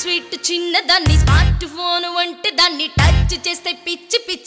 sweet చిన్న చిన్నదాన్ని smart phone వంటి దాన్ని టచ్ చేస్తే పిచ్చి పిచ్చి